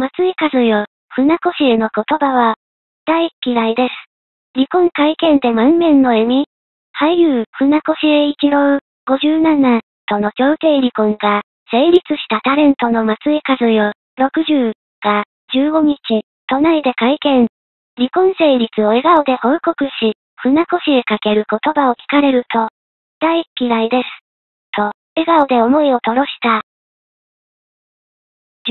松井和代、船越への言葉は、大嫌いです。離婚会見で満面の笑み。俳優、船越英一郎、57、との調停離婚が、成立したタレントの松井和代、60、が、15日、都内で会見。離婚成立を笑顔で報告し、船越へかける言葉を聞かれると、大嫌いです。と、笑顔で思いを吐露した。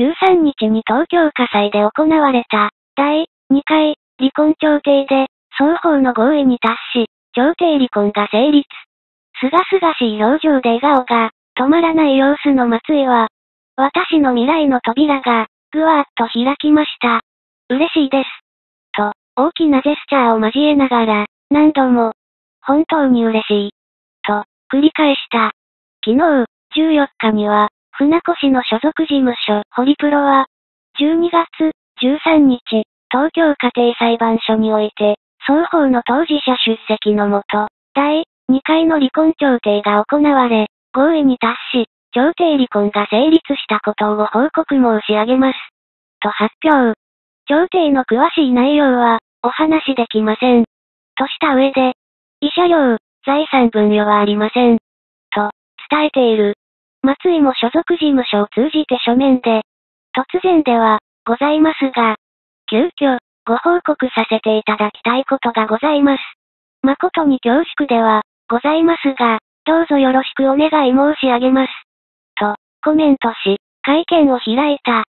13日に東京火災で行われた、第2回離婚調停で、双方の合意に達し、調停離婚が成立。すがすがしい表情で笑顔が、止まらない様子の松井は、私の未来の扉が、ぐわーっと開きました。嬉しいです。と、大きなジェスチャーを交えながら、何度も、本当に嬉しい。と、繰り返した。昨日、14日には、船越の所属事務所、ホリプロは、12月13日、東京家庭裁判所において、双方の当事者出席のもと、第2回の離婚調停が行われ、合意に達し、調停離婚が成立したことを報告申し上げます。と発表。調停の詳しい内容は、お話しできません。とした上で、慰謝料、財産分与はありません。と、伝えている。松井も所属事務所を通じて書面で、突然では、ございますが、急遽、ご報告させていただきたいことがございます。誠に恐縮では、ございますが、どうぞよろしくお願い申し上げます。と、コメントし、会見を開いた。